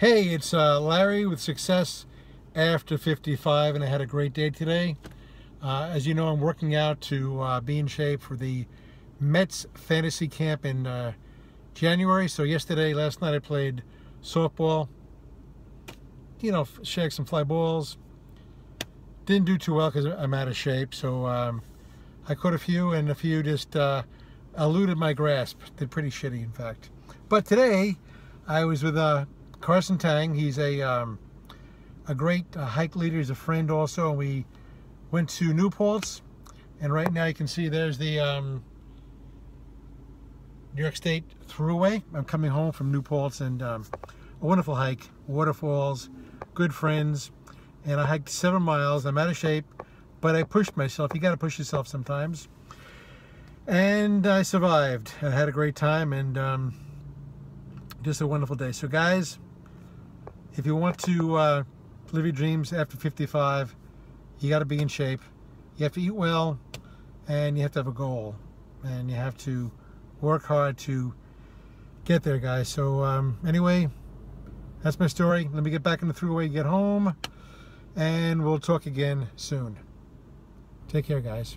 Hey, it's uh, Larry with Success After 55, and I had a great day today. Uh, as you know, I'm working out to uh, be in shape for the Mets Fantasy Camp in uh, January. So yesterday, last night, I played softball. You know, shagged some fly balls. Didn't do too well because I'm out of shape. So um, I caught a few, and a few just uh, eluded my grasp. They're pretty shitty, in fact. But today, I was with uh, Carson Tang. He's a um, a great uh, hike leader. He's a friend also. And we went to New Paltz, and right now you can see there's the um, New York State Thruway. I'm coming home from New Paltz, and um, a wonderful hike, waterfalls, good friends, and I hiked seven miles. I'm out of shape, but I pushed myself. You got to push yourself sometimes. And I survived. I had a great time, and um, just a wonderful day. So guys, if you want to uh, live your dreams after 55, you got to be in shape. You have to eat well, and you have to have a goal, and you have to work hard to get there, guys. So um, anyway, that's my story. Let me get back in the throughway, get home, and we'll talk again soon. Take care, guys.